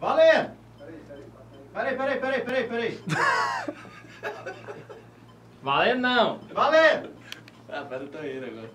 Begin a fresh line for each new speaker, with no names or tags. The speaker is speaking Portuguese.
Valendo! Peraí, peraí, peraí, peraí, peraí.
Valendo não!
Valendo!
Ah, pera, eu tô indo agora.